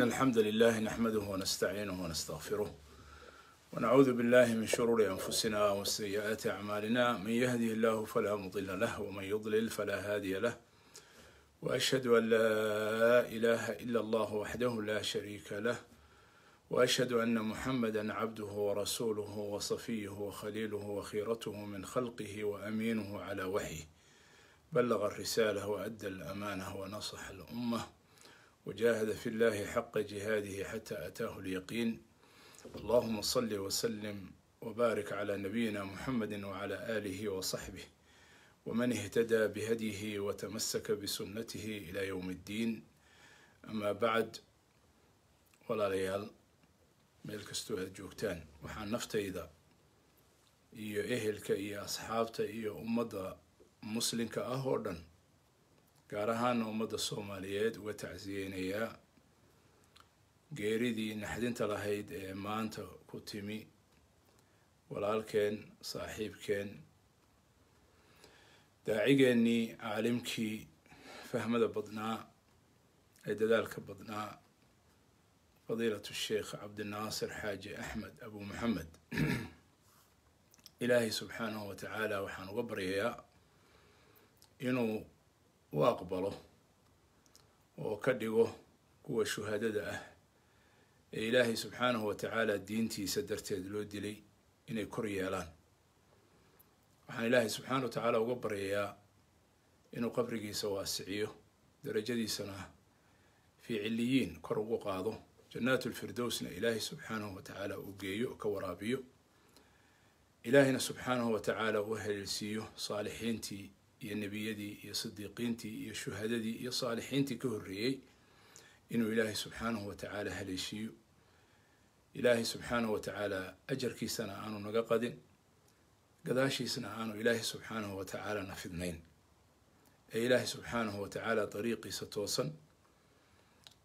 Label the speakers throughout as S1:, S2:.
S1: إن الحمد لله نحمده ونستعينه ونستغفره ونعوذ بالله من شرور أنفسنا وسيئات أعمالنا. من يهده الله فلا مضل له ومن يضلل فلا هادي له. وأشهد أن لا إله إلا الله وحده لا شريك له. وأشهد أن محمدا عبده ورسوله وصفيه وخليله وخيرته من خلقه وأمينه على وحيه. بلغ الرسالة وأدى الأمانة ونصح الأمة. وجاهد في الله حق جهاده حتى أتاه اليقين. اللهم صل وسلم وبارك على نبينا محمد وعلى آله وصحبه ومن اهتدى بهديه وتمسك بسنته إلى يوم الدين. أما بعد walaalayaal meel kastoo aad joogtaan waxaan naftayda iyo ehelka iyo asxaabta iyo ummadda muslimka ah dhan قارهان ومدى الصوماليات وتعزيينية غيري دي نحدين تلاهيد إيه، مانتا كوتيمي. ولال كان صاحب كان داعيقاني عالمكي فهم دا بدنا ايدا دالك بدنا فضيلة الشيخ عبد الناصر حاج أحمد أبو محمد. إلهي سبحانه وتعالى وحان غبريا إنو u aqbalo oo ka dhigo kuwa shuhadada ah ee ilaahay subxaanahu wa tacaala diintiisa darteed loo dilay inay kor yeelaan. Waxaan ilaahay subxaana wa tacaala uga baryayaa inuu qabrigiisa waasiciyo darajadiisana fii ciliyiin kor ugu qaado jannaat lfirdowsna ilaahay subxaanahu wa tacaala uu geeyo ka waraabiyo. Ilaahayna subxaanahu wa tacaala uu heleelsiiyo saalixiintii iyo nebiyadii iyo sidiiqiintii iyo shuhadadii iyo saalixiintii ka horreeyey inuu ilaahay subxaanahu wa tacaala haleeshiiyo. Ilaahay subxaanahu wa tacaala ajarkiisana aanu naga qadin. Gadaashiisna aanu ilaahay subxaanahu wa tacaala na fidnayn. Ee ilaahay subxaanahu wa tacaala dariiqiisa toosan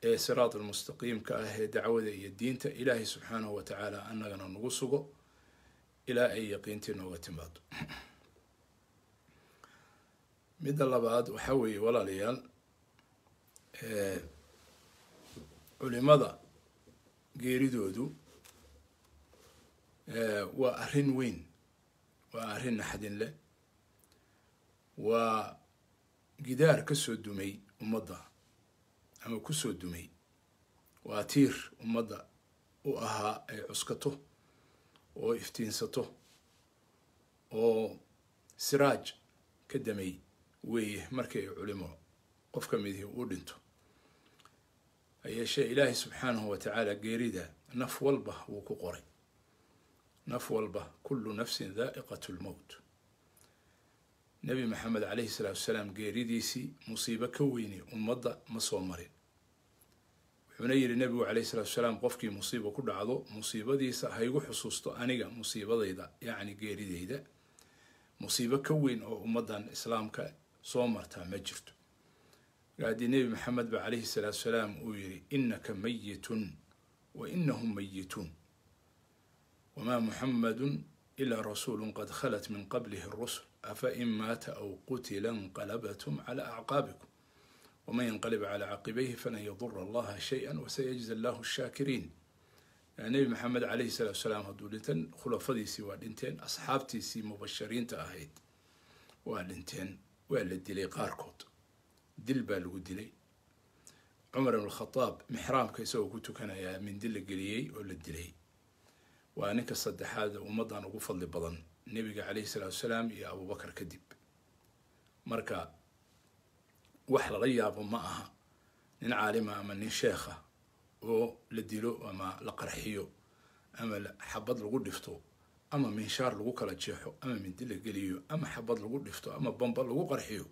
S1: ee siraat almustaqiimka ah ee dacwada iyo diinta ilaahay subxaanahu wa tacaala annagana nagu sugo ilaa ay yaqiintii nooga timaado midda labaad waxaa weeye walaalayaal culimada geeridoodu waa arrin weyn waa arrin naxdin leh waa gidaar ka soo dumay ummadda ama ku soo dumay waa tiir ummadda u ahaa ay cuskato oo iftiinsato oo siraaj ka damay weeye markii ay culimo qof ka midii u dhinto hayeeshee ilaahay subxaanahu wa tacaala geerida naf walba wuu ku qoray naf walba kullu nafsin daa'iqatu lmowt nebi maxamed calayhi salaatu wasalaam geeridiisii musiibo ka weyni ummadda ma soo marin wuxuuna yidhi nebigu calayhi salatu wasalaam qofkii musiibo ku dhacdo musiibadiisa haygu xusuusto aniga musiibadayda yacni geerideyda musiibo ka weyn oo ummaddan islaamka soo martaa ma jirto haddii nebi maxamed ba calayhi salaatu wasalaam uu yidhi innaka mayitun wa inahum mayituun wamaa muxamadun ilaa rasuulu qad khalat min qablihi rusul afa in maata aw qutila inqalabatum cala acqaabikum waman yanqalib calaa caqibayhi falan yadura allaha shay-a wasayajzi allahu shaakiriin nebi maxamed calayhi salaatu wasalaam hadduu dhintan khulafadiisii waa dhinteen asxaabtiisii mubashiriinta ahayd waa dhinteen waa la dilay qaarkood dil baa lagu dilay cumar ibn khadaab mixraamka isagoo ku tukanayaa mindi la geliyey oo la dilay waa ninka saddexaad ummaddan ugu fadli badan nebiga calayhi salaatu wasalaam iyo abubakar kadib marka wax lala yaabo ma aha nin caalima ama nin sheekha oo la dilo ama la qarxiyo ama xabad lagu dhifto ama minshaar lagu kala jeexo ama mindi la geliyo ama xabad lagu dhifto ama bamba lagu qarxiyo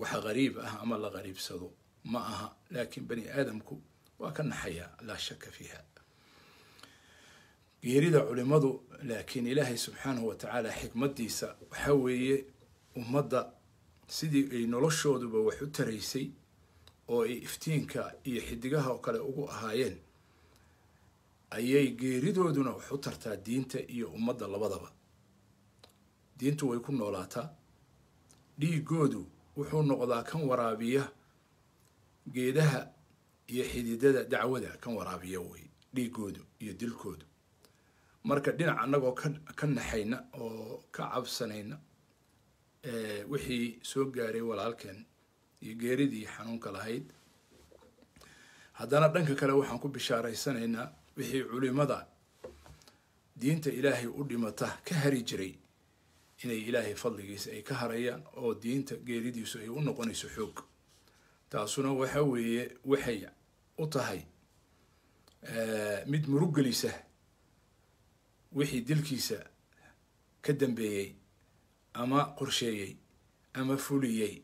S1: wax qariib ah ama la qariibsado ma aha. Laakiin bani aadamku waa ka naxayaa laa shaka fiiha. Geerida culimadu laakiin ilaahay subxaanahu wa tacaala xikmadiisa waxaa weeye ummadda sidii ay noloshooduba wax u taraysay oo ay iftiinka iyo xidigaha kale ugu ahaayeen ayay geeridooduna wax u tartaa diinta iyo ummadda labadaba. Diintu way ku noolaataa. Dhiigoodu wuxuu noqdaa kan waraabiya geedaha iyo xididada dacwada kan waraabiya wey dhiigoodu iyo dilkoodu. Marka dhinac annagoo ka ka naxayna oo ka cabsanayna wixii soo gaaray walaalkeen iyo geeridii xanuunka lahayd haddana dhanka kale waxaan ku bishaaraysanaynaa wixii culimada diinta ilaahay u dhimata ka hari jiray inay ilaahay fadligiisa ay ka harayaan oo diinta geeridiisu ay u noqonayso xoog. Taasuna waxa weeye waxay u tahay mid muruggelisa wixii dilkiisa ka dambeeyey ama qorsheeyey ama fuliyey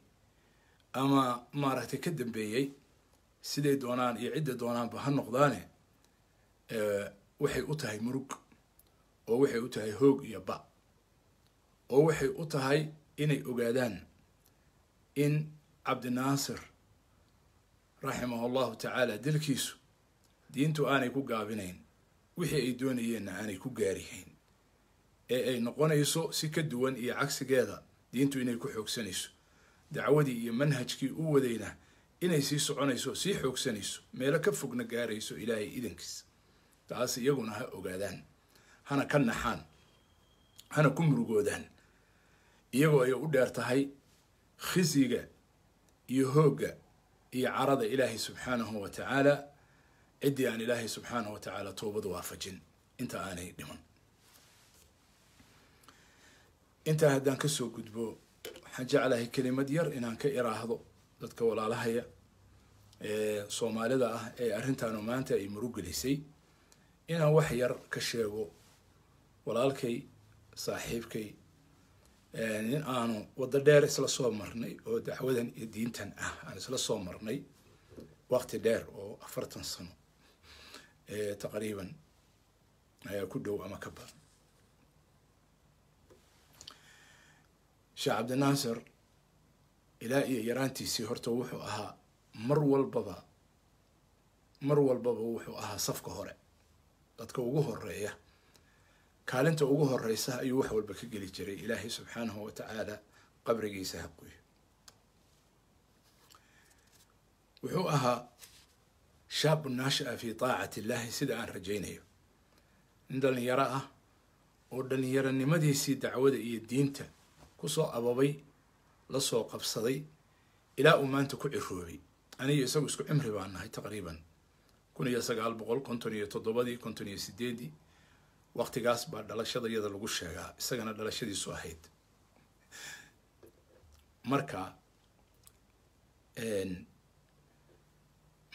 S1: ama maaragtay ka dambeeyey. Siday doonaan iyo cidda doonaanba ha noqdaane waxay u tahay murug oo waxay u tahay hoog iyo ba oo waxay u tahay inay ogaadaan in cabdinaasir raximahu allahu tacaala dilkiisu diintu aanay ku gaabinayn wixii ay doonayeenna aanay ku gaarihayn ee ay noqonayso si ka duwan iyo cagsigeeda diintu inay ku xoogsanayso dacwadii iyo manhajkii u wadayna inay sii soconayso sii xoogsanayso meelo ka fogna gaarayso ilaahay idankiisa taas iyaguna ha ogaadaan hana ka naxaan hana ku murugoodaan. Iyagoo ay u dheer tahay khisiga iyo hoogga iyo carada ilaahay subxaanahu wa tacaala. Ciddii aan ilaahay subxaanahu wa toobad waafajin. Inta aanay dhiman. Intaa haddaan ka soo gudbo waxaan jeclahay kelimad yar inaan ka iraahdo dadka walaalahaya ee soomaalida ah ee arrintaanu maanta ay murugelisay inaan wax yar ka sheego walaalkay saaxiibkay nin aanu waddo dheer isla soo marnay oo dacwadan iyo diintan ah aan isla soo marnay waqti dheer oo afartan sano taqriiban ayaa ku dhow ama ka badan. Sheekh cabdinaasir ilaa iyo yaraantiisii horta wuxuu ahaa mar walbaba mar walbaba wuxuu ahaa safka hore dadka ugu horreeya kaalinta ugu horeysa ayuu wax walba ka geli jiray. Ilaahay subxaanahu wa tacaala qabrigiisa haquyo wuxuu ahaa shaabu naasha-a fi taacati illahi sida aan rajaynayo. Nin dhalinyaro ah oo dhalinyaronimadiisii dacwada iyo diinta ku soo ababay la soo qabsaday ilaa uu maanta ku ciroobay aniyo isagu isku cimri baan nahay taqriiban kun iyo sagaal boqol konton iyo toddobadii konton iyo sideedii waqtigaas baa dhalashada iyada lagu sheegaa isagana dhalashadiisu ahayd. Marka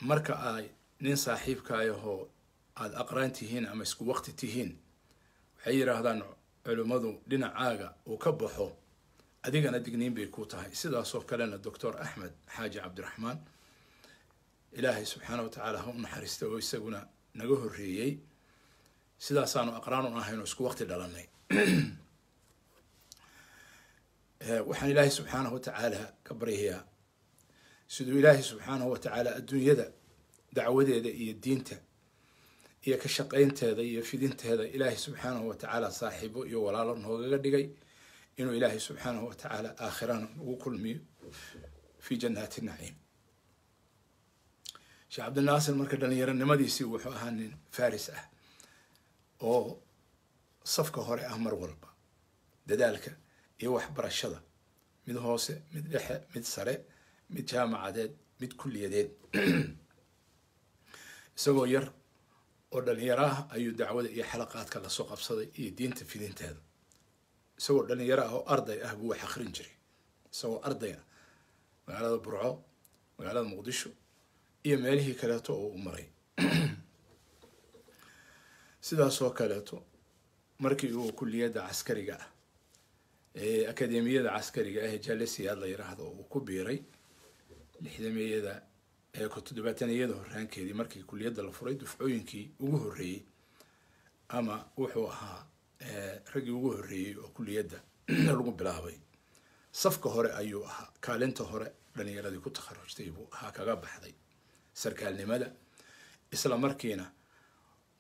S1: marka ay nin saaxiibkaayahoo aada aqraan tihiin ama isku waqti tihiin waxay yidhaahdaan culimmadu dhinacaaga uu ka baxo adigana digniin bay ku tahay. Sidaasoo kalena doctor axmed xaaji cabdiraxmaan ilaahay subxaana wa tacaala ha u naxariista oo isaguna naga horreeyey. Sidaasaanu aqraan u ahayno isku waqti dhalanay. Waxaan ilaahay subxaanahu wa tacaala ka baryayaa siduu ilaahay subxaanahu wa tacaala adduunyada dacwadeeda iyo diinta iyo ka shaqaynteeda iyo fidinteeda ilaahay subxaanahu wa tacaala saaxiibo iyo walaalo noogaga dhigay inuu ilaahay subxaanahu wa tacaala aakhirana ugu kulmiyo fi jannaati naciim sheekh cabdinaasir marka dhalinyaronimadiisii wuxuu ahaa nin faris ah oo safka hore ah mar walba dadaalka iyo waxbarashada mid hoose mid dhexe mid sare mid jaamacadeed mid kulliyadeed. Isagoo yar oo dhalinyaro ah ayuu dacwada iyo xalaqaadka la soo qabsaday iyo diinta fidinteeda. Isagoo dhalinyaro ah oo arday ah buu wax akrin jiray. Isagoo arday ah magaalada burco magaalada muqdisho iyo meelihii kaleeto oo u maray. Sidaasoo kaleeto markii uu kulliyadda caskariga ah ee akademiyada caskariga ah ee jalesiyaad la yiraahdo uu ku biiray lixdameeyada ee todobaataniyada horaankeedii markii kulliyadda la furay dufcooyinkii ugu horreeyey ama wuxuu ahaa raggii ugu horreeyey oo kulliyadda lagu bilaabay. Safka hore ayuu ahaa kaalinta hore dhalinyaradii ku takharujtay buu ahaa kaga baxday sarkaalnimada isla markiina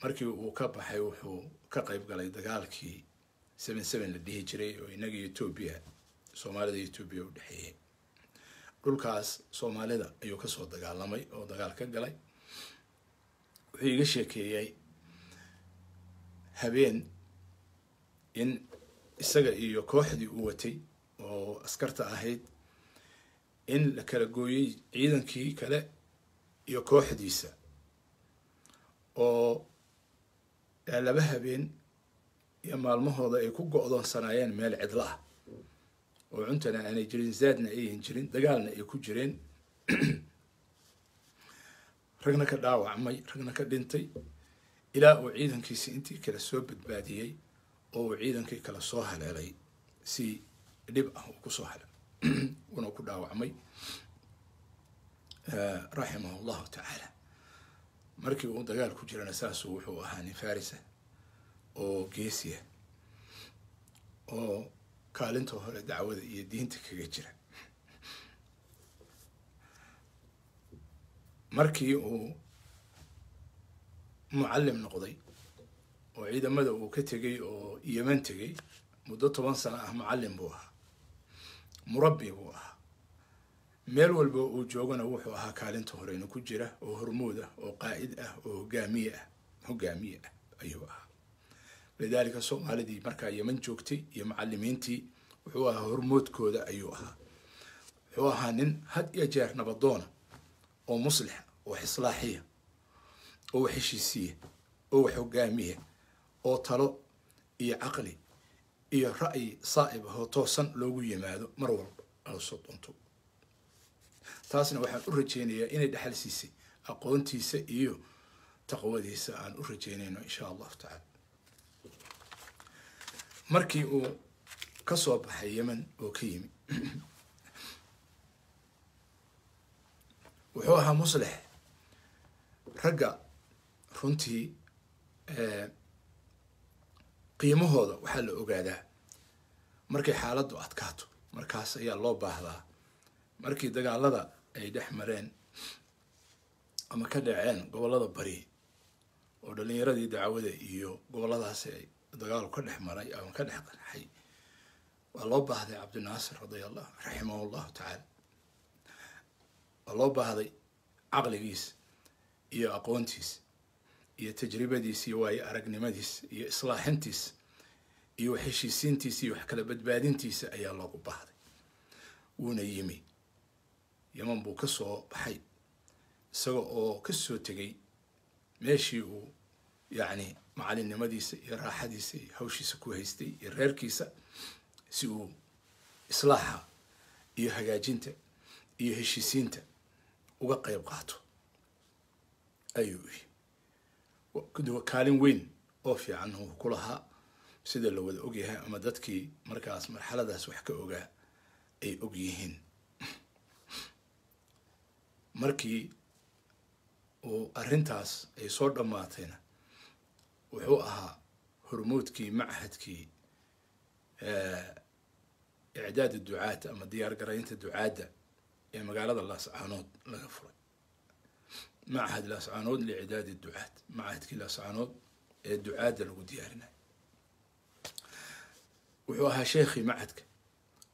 S1: markii uu ka baxay wuxuu ka qayb galay dagaalkii seven seven la dhihi jiray oo inaga etoobiya soomaalida etoobiya u dhexeeyey dhulkaas soomaalida ayuu ka soo dagaalamay oo dagaal ka galay. Wuxuu iga sheekeeyey habeen in isaga iyo kooxdii uu watay oo askarta ahayd in la kala gooyey ciidankii kale iyo kooxdiisa oo laba habeen iyo maalmahooda ay ku go-doonsanaayeen meel cidlo ah. Oo cuntana aanay jirin zaadna ayan jirin dagaalna ay ku jireen. Ragna ka dhaawacmay ragna ka dhintay ilaa uu ciidankiisi intii kale soo badbaadiyey oo uu ciidankii kale soo haleelay si dhib ah uu ku soo halay una ku dhaawacmay raximahu llahu tacaala markii uu dagaal ku jirana saasuu wuxuu ahaa nin farisa oo geesiya oo kaalinta hore dacwada iyo diinta kaga jira. Markii uu mucallim noqday oo ciidamada uu ka tegay oo yeman tegay muddo toban sano ah mucallim buu ahaa. Murabbi buu ahaa meel walba uu joogana wuxuu ahaa kaalinta horeyna ku jira oo hormuud ah oo qaa'id ah oo hogaamiye ah hogaamiye ah ayuu ahaa. Lidaalika soomaalidii markaa yeman joogtay iyo mucalimiintii wuxuu ahaa hormoodkooda ayuu ahaa. Wuxuu ahaa nin had iyo jeer nabadoona oo muslixa oo islaaxiya oo wax heshiisiya oo wax hogaamiya oo talo iyo caqli iyo ra'yi saa'ib ah oo toosan loogu yimaado mar walba alsoo doonto taasna waxaan u rajeynayaa inay dhexal siisay aqoontiisa iyo taqwadiisa aan u rajeynayno insha allahu tacaala. Markii uu ka soo baxay yeman oo ka yimi wuxuu ahaa muslix. Ragga runtii qiimahooda waxaa la ogaadaa markay xaaladdu adkaato markaas ayaa loo baahdaa markii dagaalada ay dhex mareen ama ka dhaceen gobollada bari oo dhalinyaradii dacwada iyo gobolladaasi ay dagaalu ka dhex maray ama ka dhex qanxay waa loo baahday cabdinaasir radia allah raximahu llahu tacaala. Waa loo baahday caqligiis iyo aqoontiis iyo tajribadiis iyo waayo aragnimadiis iyo islaaxintiis iyo wax heshiisiintiisa iyo wax kala badbaadintiisa ayaa loogu baahday. Wuuna yimi oo ka soo tegay meeshii uu yacni macalinimadiisa iyo raaxadiisa iyo hawshiisa ku haystay iyo reerkiisa si uu islaaxa iyo hagaajinta iyo heshiisiinta uga qayb qaato ayuu yihi kaalin weyn oo fiican uu ku lahaa sida la wada ogyahay ama dadkii markaas marxaladaas wax ka ogaa ay og yihiin مركي و أرنتاس أي صورة ماتينا وحوقها هرمود كي معهد كي آه إعداد الدعاة أما ديار قرينة الدعاة يعني ما قال هذا الله سعانود لغفره معهد الله سعانود لإعداد الدعاة معهد كي الله سعانود الدعاة لغو ديارنا وحوها شيخي معهدك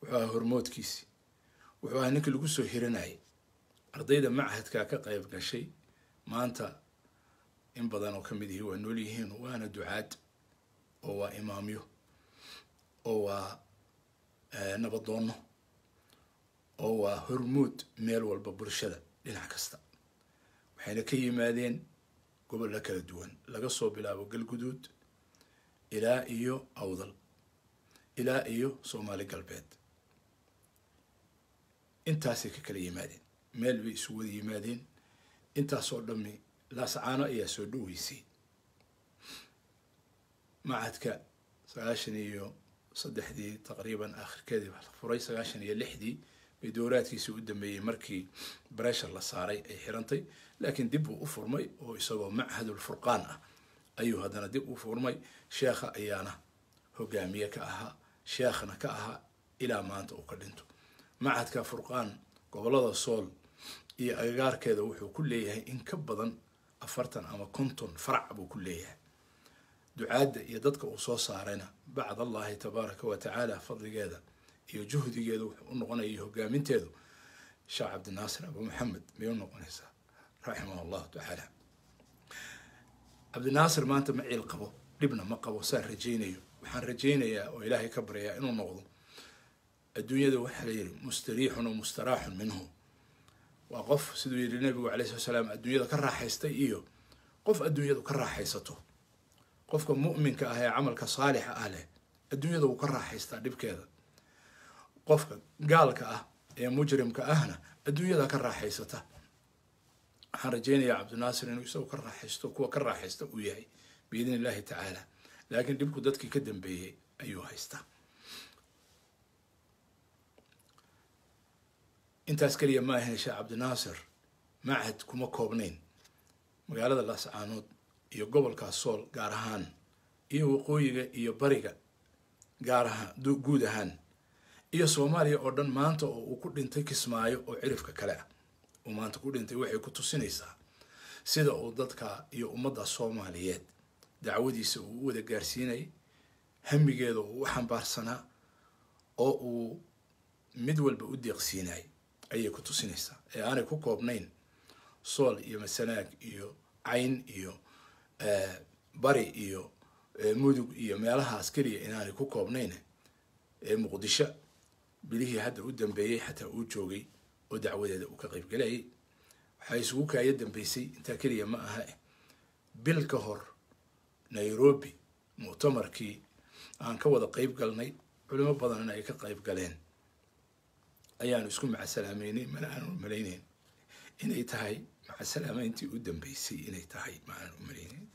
S1: وحوها هرمود كيسي وحوها نكل قصو هيرناي ardayda machadka ka qayb gashay maanta in badan oo ka mid yihi waa nool yihiin waana ducaad oo waa imaamyo oo waa nabadoonno oo waa hormuud meel walba bulshada dhinac kasta. Waxayna ka yimaadeen gobolla kala duwan. Laga soo bilaabo galguduud ilaa iyo awdal ilaa iyo soomaali galbeed. Intaasay ka kala yimaadeen مال بيسودي مالين انت صدمي لا سعانا يا سودو ويسي ما عاد يو سغاشنيو صدحدي تقريبا اخر كذب فريس سغاشني لحدي بدورات في سوء الدمية مركي براشا الله صاري أي حرنتي لكن دبو أفرمي ويسوى معهد الفرقان أيو هذا دبو أفرمي شيخ أيانا هو قامية كأها شيخنا كأها إلى ما أنت أقلنتو معهد كفرقان قبل هذا الصول iyo agagaarkeeda wuxuu ku leeyahay in ka badan afartan ama konton farac buu ku leeyahay. Ducaadda iyo dadka uu soo saarayna bacd allahi tabaaraka wa tacaala fadligeeda iyo juhdigeeda wuxuu u noqonaya hogaaminteedu sheekh cabdinaasir abu maxamed bay u noqonaysaa? Raximah allahu tacaala cabdinaasir maanta ma ciil qabo dhibna ma qabo saan rajaynayo. Waxaan rajaynayaa oo ilaahay ka baryayaa inuu noqdo adduunyada waxaa la yidhi mustariixun oo mustaraaxun minhu waa qof siduu yidhi nabigu calay slat slaam adduunyada ka raaxaystay iyo qof adduunyadu ka raaxaysato. Qofka mu'minka ah ee camalka saalixa ah leh adduunyada wuu ka raaxaystaa dhibkeeda. Qofka gaalka ah ee mujrimka ahna adduunyada ka raaxaysata. Waxaan rajaynayaa cabdinaasir inuu isagu ka raaxaysto kuwa ka raaxaysta uu yahay biidn illahi tacaala laakiin dhibku dadkii ka dambeeyey ayuu haystaa intaas keliya ma ahayn sheekh cabdinaasir machad kuma koobnayn. Magaalada laascaanood iyo gobolka sool gaar ahaan iyo waqooyiga iyo bariga gaar ahaan guud ahaan iyo soomaaliya oo dhan maanta oo uu ku dhintay kismaayo oo cirifka kale ah. Uu maanta ku dhintay waxay ku tusinaysaa sida uu dadka iyo ummadda soomaaliyeed dacwadiisa uu u wada gaarsiinayay hamigeeda uu u xambaarsanaa oo uu mid walba u deeqsiinayay ayay ku tusinaysaa. Ee aanay ku koobnayn sool iyo masanaag iyo cayn iyo bari iyo mudug iyo meelahaas keliya inaanay ku koobnayn ee muqdisho bilihii hadda u dambeeyey xataa uu joogay oo dacwadeeda uu ka qaybgalayay waxaa isugu kaaya dambeysay intaa keliya ma aha bil ka hor nairobi muctamarkii aan ka wada qayb galnay culimo badanna ay ka qayb galeen ayaanu isku macasalaameynay mana aanu malayneyn inay tahay macasalaameyntii u dambeysay inay tahay ma aanu malayneyn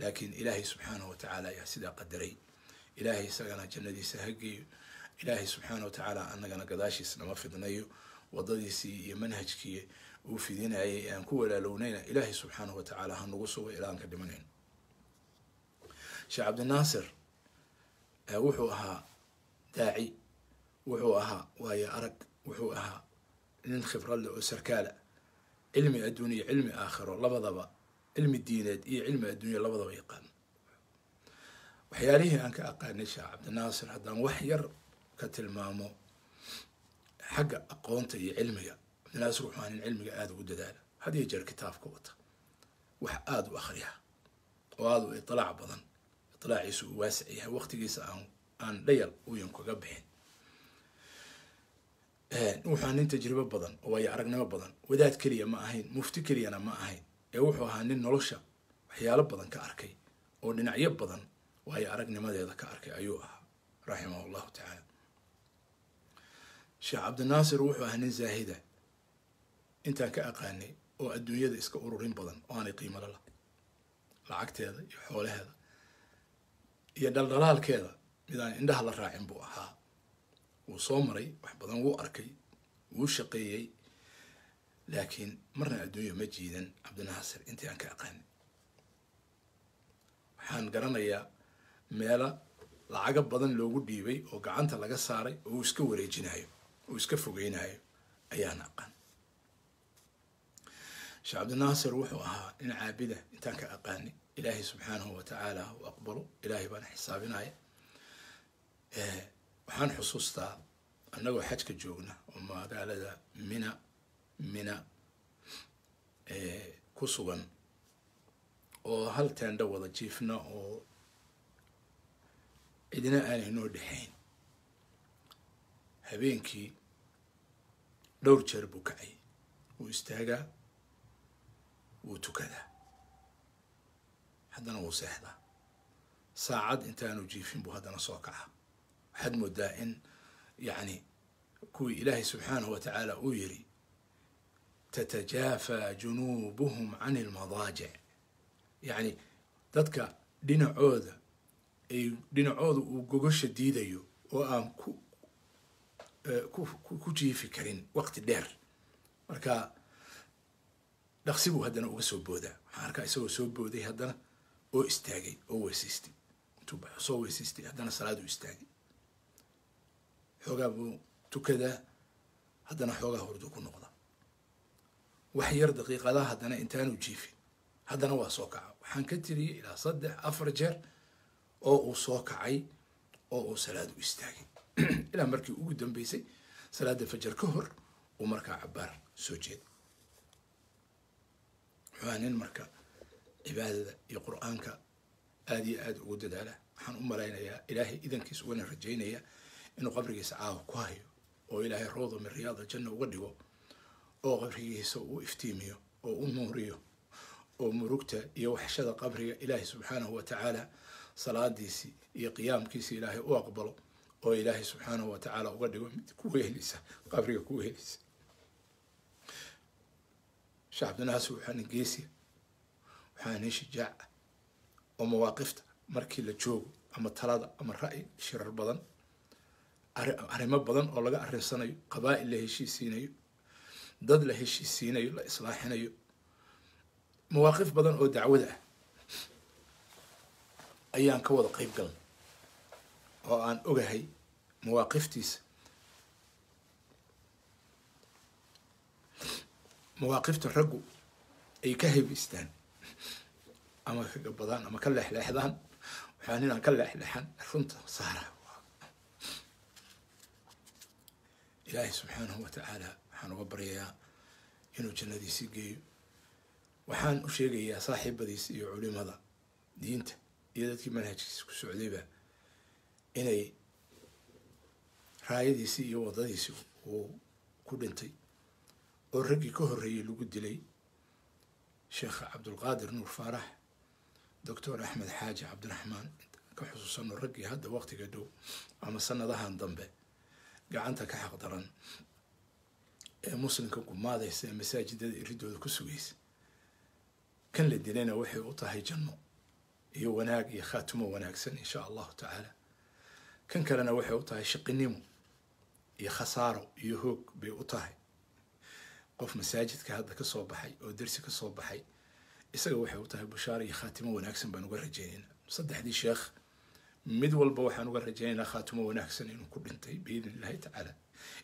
S1: laakiin ilaahay subxaanahu watacaala ayaa sidaa qadaray. Ilaahay isagana jannadiisa hageeyo ilaahay subxaana wa tacaala annagana gadaashiis nama fidnayo. Wadadiisii iyo manhajkii uu fidinayay aan ku walaalownayna ilaahay subxaanahu wa tacaala ha nagu sugo ilaan ka dhimanayn. Sheekh cabdinaasir wuxuu ahaa daaci wuxuu ahaa waayo arag wuxuu ahaa nin khibrad leh oo sarkaala. Cilmi adduun iyo cilmi aakhiro labadaba cilmi diineed iyo cilmi adduunya labadaba yaqaan. Waxyaalihii aan ka aqaanay sheekh cabdinaasir haddaan wax yar ka tilmaamo xagga aqoonta iyo cilmiga cabdinaasir wuxuu ahaa nin cilmiga aada ugu dadaala had iyo jeer kitaabka wata. Wax aada u akhriya oo aada u itilaac badan itilaaciisu uu waasic yahay waqtigiisa aan aan dhayal uyan kaga bixin wuxuu nin tajribo badan oo waayo aragnimo badan. Wadaad keliya ma ahayn mufti keliyana ma ahayn. Ee wuxuu ahaa nin nolosha waxyaalo badan ka arkay oo dhinacyo badan waayo aragnimadeeda ka arkay ayuu ahaa raximah allahu tacaala. Sheekh cabdinaasir wuxuu ahaa nin zaahida intaan ka aqaanay oo adduunyada iska ururin badan oo aanay qiimalo lah lacagteeda iyo xoolaheeda iyo dhaldhalaalkeeda mid aan indhaha la raacin buu ahaa wuu soo maray wax badan wuu arkay wuu shaqeeyey. Laakiin marna adduunya ma jiidan cabdinaasir intii aan ka aqaanay waxaan garanayaa meela lacago badan loogu dhiibay oo gacanta laga saaray oo uu iska wareejinayo uu iska fogeynayo ayaan aqaan. Sheekh cabdinaasir wuxuu ahaa nin caabida intaan ka aqaanay ilaahay subxaanahu wa tacaala u aqbalo ilaahay baana xisaabinaya waxaan xusuustaa annagoo xajka joogna oo magaalada mina mina ku sugan oo hal teendho wada jiifna oo cidina aanay noo dhexayn. Habeenkii dhowr jeer buu kacay wuu istaagaa wuu tukadaa. Haddana wuu seexdaa. Saacad intaanu jiifin buu haddana soo kaca waxaad moodaa in yacni kuwii ilaahay subxaanahu wa tacaala uu yiri tatajaafa junuubuhum can ilmadaajic yacni dadka dhinacooda ay dhinacooda uu gogosha diidayo oo aan ku ku jiifi karin waqti dheer. Marka dhaqsi buu haddana uga soo boodaa. Waxaan arkaa isagoo soo booday haddana oo istaagay oo weysaystay intuu soo weysaystay haddana salaaduu istaagay xoogaa buu tukadaa haddana xoogaa hurdu ku noqda. Wax yar daqiiqadaha haddana intaanu jiifin. Haddana waa soo kaca. Waxaan ka tiriyey ilaa saddex afar jeer oo uu soo kacay oo uu salaadu istaagay. Ilaa markii ugu dambeysay salaada fajar ka hor uu markaa cabaar soo jeeda wuxuu nin marka cibaadada iyo qur'aanka aada iyo aada ugu dadaala. Waxaan u malaynayaa ilaahay idankiisa ugana rajaynaya inuu qabrigiisa caawa ku hayo oo ilaahay rawda min riyaada janna uga dhigo oo qabrigiisa uu iftiimiyo oo u nuuriyo oo murugta iyo waxshada qabriga ilaahay subxaanahu wa tacaala salaadiisii iyo qiyaamkiisii ilaahay u aqbalo oo ilaahay subxaanahu wa tacaala uga dhigo mid ku wehelisa qabriga ku wehelisa. Sheekh cabdinaasir waxaa nin geesiya oo mawaaqifta markii la joogo ama talada ama ra'yi shirar badan arrimo badan oo laga arrinsanayo qabaa'il la heshiisiinayo dad la heshiisiinayo la islaaxinayo mawaaqif badan oo dacwada ah ayaan ka wada qeyb galan oo aan ogahay mawaaqiftiisa. Mawaaqifta raggu ay ka hebaystaan ama ka gabadaan ama ka leexleexdaan waxaa ninaan ka leexleexan runta saara ilaahay subxaanahu wa tacaala waxaan uga baryayaa inuu jannadiisii geeyo. Waxaan u sheegayaa saaxiibadiisa iyo culimada diinta iyo dadkii manhajkiisa ku socdayba inay raayadiisii iyo waddadiisii uu ku dhintay oo raggii ka horreeyey lagu dilay sheekh cabdulqaadir nuur faarax doctor axmed xaaji cabdiraxmaan ka xusuusano raggii hadda waqtiga dhow ama sanadahan dambe gacanta ka xaq daran ee muslimka gumaadaysa ee masaajidada iridooda ku sugaysa. Kan la dilayna waxay u tahay janno iyo wanaag iyo khaatumo wanaagsan insha allahu tacaala. Kan kalena waxay u tahay shaqinimo iyo khasaaro iyo hoog bay u tahay. Qof masaajidka hadda ka soo baxay oo dersi ka soo baxay isaga waxay u tahay bushaaro iyo khaatimo wanaagsan baan uga rajaynaynaa saddexdii sheekh مد والبا وحان ورجينا خاتمه وناكسن انو كلنتي بإذن الله تعالى.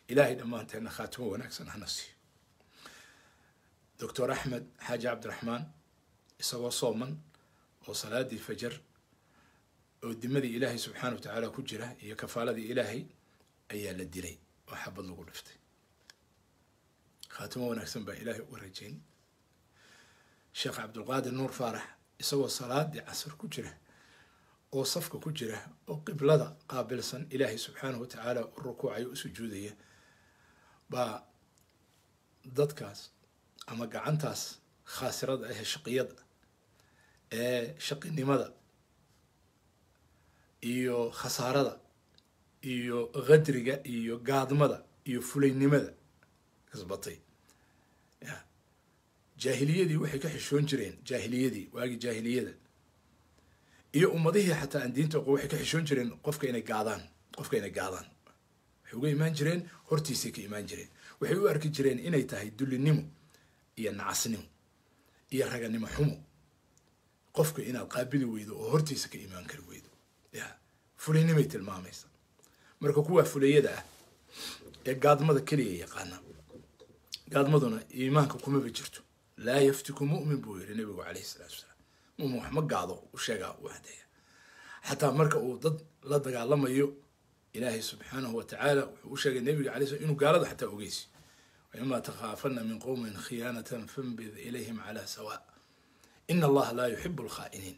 S1: إلهي لما أنت أنا خاتمه وناكسن هنسي دكتور أحمد حاج عبد الرحمن يسوى صوما وصلاة الفجر. ودمدي إلهي سبحانه وتعالى كجرة هي كفالة إلهي ايا لدري وحب الله غلفت خاتمه وناكسن بإلهي إلهي شيخ عبد القادر نور فارح يسوى صلاة عصر كجرة. Oo safka ku jira oo qiblada qaabilsan ilaahay subxaanahu wa tacaala u rukuucayo u sujuudaya. Baa dadkaas ama gacantaas khaasirada ahe shaqiyada ee shaqinimada iyo khasaarada iyo qadriga iyo gaadmada iyo fulaynimada kasbatay. Ya jaahiliyadii waxay ka xishoon jireen jaahiliyadii waagii jaahiliyada iyo ummadihii xataa aan diinta waxay ka xishoon jireen qofka inay gaadaan qofka inay gaadaan waxay uga imaan jireen hortiisay ka imaan jireen. Waxay u arki jireen inay tahay dullinimo iyo nacasnimo iyo raganimo xumo. Qofka inaad qaabili weydo oo hortiisa ka imaan kari weydo. Ya fulinimay tilmaamaysa. Marka kuwaa fulayada ah ee gaadmada keliya yaqaana gaadmaduna iimaanka kumaba jirto. Laa yaftiku mu'min buu yiri nabigu calayhi salatu wasalaam ma gaado u xataa marka uu dad la dagaalamayo ilaahay subxaanahu wa tacaala wuxuu u sheegay nabiga alay slam inuu gaalada xataa ogeysi. Waimaa takhaafana min qowmin khiyaanatan fambid ilayhim calaa sawaa ina allaha laa yuxibu alkhaa'iniin.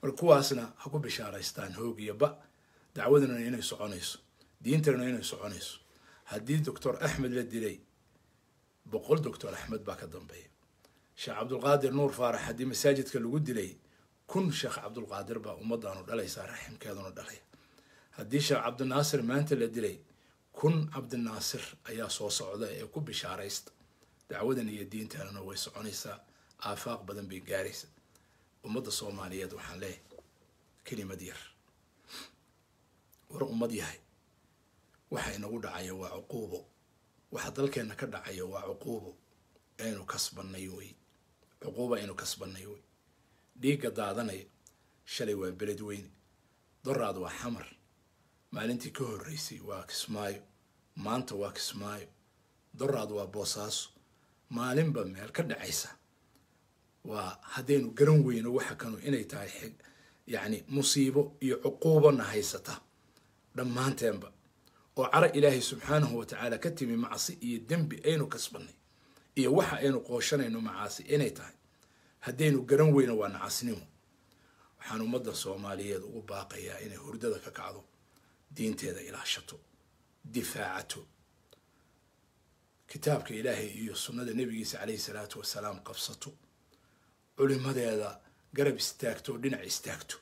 S1: Marka kuwaasna ha ku bishaaraystaan hoog iyo ba. Dacwaduna inay soconayso diintana inay soconayso. Haddii doctor axmed la dilay boqol doctor axmed baa ka dambeeya sheekh cabdulqaadir nuur faarax haddii masaajidka lagu dilay kun sheekh cabdulqaadir baa ummadaanu dhalaysaa raximkeeduna dhalaya haddii sheekh cabdinaasir maanta la dilay kun cabdinaasir ayaa soo socda ee ku bishaaraysta. Dacwadan iyo diintanana way soconaysaa aafaaq badan bay gaaraysa ummadda soomaaliyeed waxaan leeyahay kelimad yar. War ummad yahay. Waxa inagu dhacaya waa cuquubo. Waxa dalkeenna ka dhacaya waa cuquubo. Aynu kasbanay wey cuquubo aynu kasbanay wey dhiigga daadanaya shalay waa beled weyne doraad waa xamar. Maalintii ka horreysay waa kismaayo. Maanta waa kismaayo. Doraad waa boosaaso maalinba meel ka dhacaysa. Waa haddaynu garan weyno waxa kanu inay tahay yacni musiibo iyo cuquubona haysata. Dhammaanteenba oo cara ilaahay subxaanahu wa tacaala ka timi macsi iyo dembi aynu kasbanay iyo waxa aynu qooshanayno macaasi inay tahay haddaynu garan weyno waa nacasnimo. Waxaan ummadda soomaaliyeed ugu baaqayaa inay hurdada ka kacdo diinteeda ilaashato difaacato. Kitaabka ilaahay iyo sunnada nebigiisa caleyhi salaatu wasalaam qabsato culimadeeda garab istaagto oo dhinac istaagto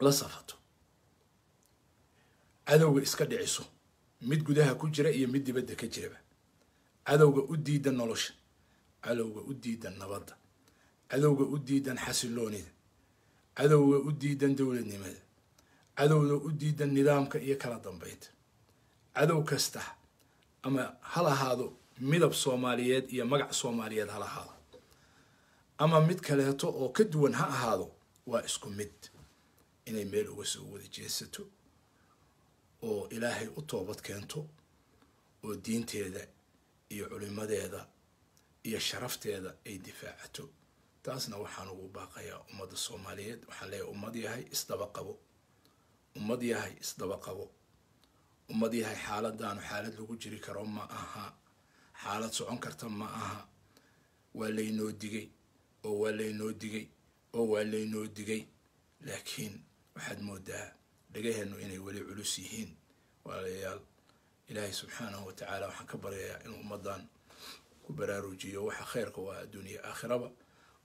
S1: la safato. Cadowga iska dhiciso mid gudaha ku jira iyo mid dibadda ka jiraba. Cadowga u diidan nolosha cadowga u diidan nabadda cadowga u diidan xasiloonida cadowga u diidan dowladnimada cadowga u diidan nidaamka iyo kala dambeynta. Cadow kasta ama ha lahaado midab soomaaliyeed iyo magac soomaaliyeed ha lahaado ama mid kaleeto oo ka duwan ha ahaado waa isku mid. Inay meel uga soo wada jeesato oo ilaahay u toobad keento oo diinteeda iyo culimadeeda iyo sharafteeda ay difaacato. Taasna waxaan ugu baaqayaa ummadda soomaaliyeed. Waxaan leeyahay ummad yahay isdaba qabo. Ummad yahay isdaba qabo. Ummad yahay xaaladaanu xaalad lagu jiri karo ma aha. Xaalad socon karta ma aha. Waa laynoo digay oo waa laynoo digay oo waa laynoo digay. Laakiin waxaad moodaa dhagaheennu inay weli culus yihiin walaalayaal ilaahay subxaanahu watacaala waxaan ka baryayaa inuu ummaddan ku baraarujiyo waxa khayrka waa adduuniya aakhiraba.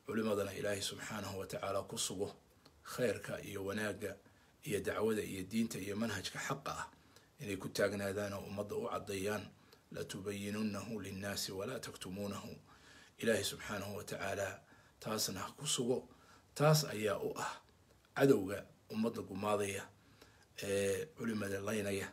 S1: Culimadana ilaahay subxaanahu watacaala ku sugo khayrka iyo wanaagga iyo dacwada iyo diinta iyo manhajka xaqa ah. Inay ku taagnaadaan oo ummadda u caddeeyaan latubayinunahu linnaasi walaa taktumuunahu. Ilaahay subxaanahu watacaala taasna ha ku sugo taas ayaa u ah cadowga ummadda gumaadaya ee culimada laynaya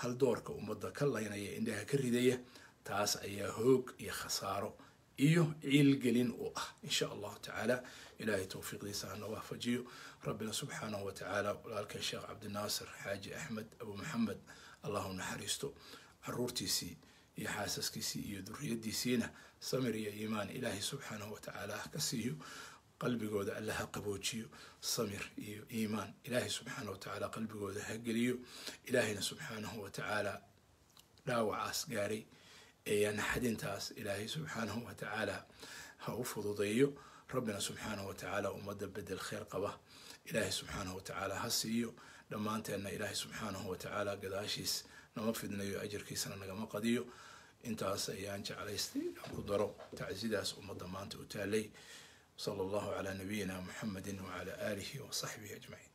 S1: hal doorka ummadda ka laynaya indhaha ka ridaya taas ayaa hoog iyo khasaaro iyo ciilgelin u ah. Insha allahu tacaala ilaahay towfiiqdiisa hana waafajiyo. Rabbina subxaanahu watacaala walaalka sheekh cabdinaasir xaaji axmed abu maxamed allahu naxariisto caruurtiisii iyo xaasaskiisii iyo duriyadiisiina samir iyo iimaan ilaahay subxaanahu watacaala ha ka siiyo qalbigooda alla ha qaboojiyo samir iyo iimaan ilaahay subxaanahu watacaala qalbigooda ha geliyo. Ilaahayna subxaanahu watacaala dhaawacaas gaaray ee naxadintaas ilaahay subxaanahu watacaala ha u fududeeyo. Rabbina subxaanahu watacaala ummadda bedel kheyr qaba. Ilaahay subxaanahu watacaala ha siiyo. Dhammaanteenna ilaahay subxaanahu watacaala gadaashiis nama fidnayo ajarkiisana nagama qadiyo. Intaas ayaan jeclaystay aan ku daro tacsidaas ummadda maanta u taalay sala allahu calaa nabiyina muxamedin wacala aalihi wa saxbihi ajmaciin